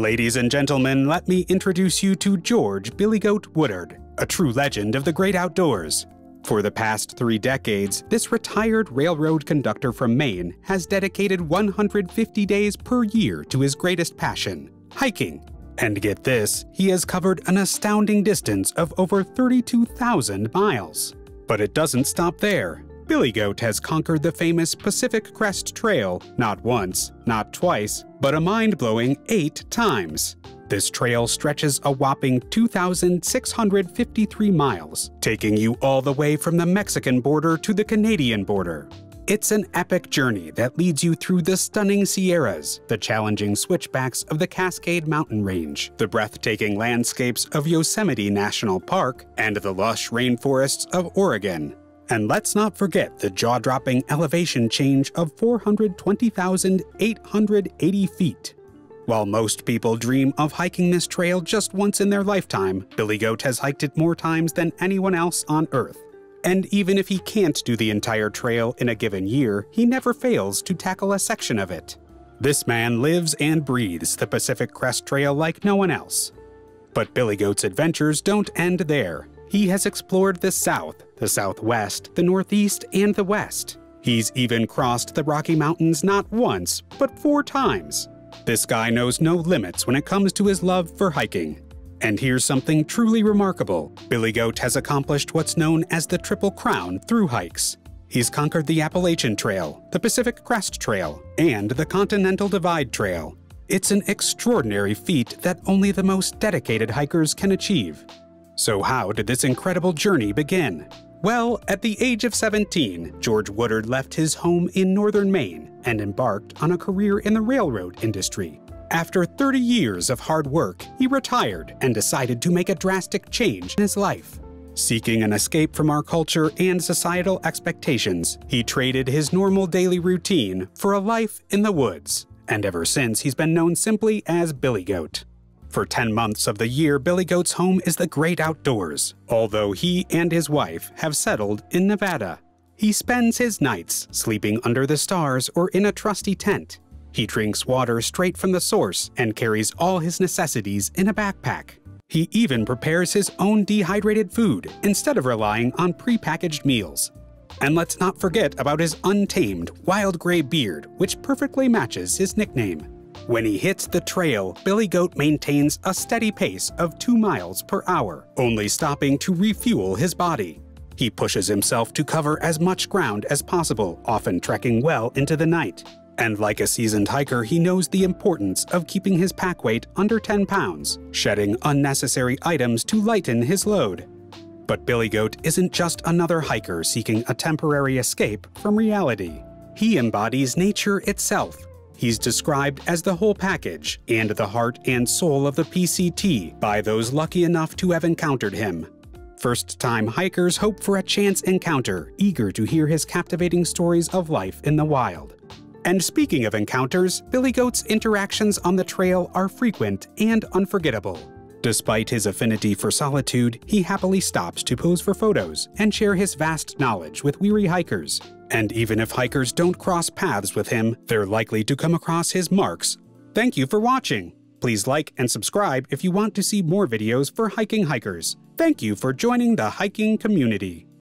Ladies and gentlemen, let me introduce you to George Billy Goat Woodard, a true legend of the great outdoors. For the past three decades, this retired railroad conductor from Maine has dedicated 150 days per year to his greatest passion hiking. And get this, he has covered an astounding distance of over 32,000 miles. But it doesn't stop there. Billy Goat has conquered the famous Pacific Crest Trail not once, not twice, but a mind blowing eight times. This trail stretches a whopping 2,653 miles, taking you all the way from the Mexican border to the Canadian border. It's an epic journey that leads you through the stunning Sierras, the challenging switchbacks of the Cascade Mountain Range, the breathtaking landscapes of Yosemite National Park, and the lush rainforests of Oregon. And let's not forget the jaw dropping elevation change of 420,880 feet. While most people dream of hiking this trail just once in their lifetime, Billy Goat has hiked it more times than anyone else on Earth. And even if he can't do the entire trail in a given year, he never fails to tackle a section of it. This man lives and breathes the Pacific Crest Trail like no one else. But Billy Goat's adventures don't end there. He has explored the South, the Southwest, the Northeast, and the West. He's even crossed the Rocky Mountains not once, but four times. This guy knows no limits when it comes to his love for hiking. And here's something truly remarkable Billy Goat has accomplished what's known as the Triple Crown through hikes. He's conquered the Appalachian Trail, the Pacific Crest Trail, and the Continental Divide Trail. It's an extraordinary feat that only the most dedicated hikers can achieve. So, how did this incredible journey begin? Well, at the age of 17, George Woodard left his home in northern Maine and embarked on a career in the railroad industry. After 30 years of hard work, he retired and decided to make a drastic change in his life. Seeking an escape from our culture and societal expectations, he traded his normal daily routine for a life in the woods. And ever since, he's been known simply as Billy Goat. For 10 months of the year, Billy Goat's home is the great outdoors, although he and his wife have settled in Nevada. He spends his nights sleeping under the stars or in a trusty tent. He drinks water straight from the source and carries all his necessities in a backpack. He even prepares his own dehydrated food instead of relying on prepackaged meals. And let's not forget about his untamed, wild gray beard, which perfectly matches his nickname. When he hits the trail, Billy Goat maintains a steady pace of 2 miles per hour, only stopping to refuel his body. He pushes himself to cover as much ground as possible, often trekking well into the night. And like a seasoned hiker, he knows the importance of keeping his pack weight under 10 pounds, shedding unnecessary items to lighten his load. But Billy Goat isn't just another hiker seeking a temporary escape from reality. He embodies nature itself, He's described as the whole package and the heart and soul of the PCT by those lucky enough to have encountered him. First time hikers hope for a chance encounter, eager to hear his captivating stories of life in the wild. And speaking of encounters, Billy Goat's interactions on the trail are frequent and unforgettable. Despite his affinity for solitude, he happily stops to pose for photos and share his vast knowledge with weary hikers. And even if hikers don't cross paths with him, they're likely to come across his marks. Thank you for watching! Please like and subscribe if you want to see more videos for hiking hikers. Thank you for joining the hiking community.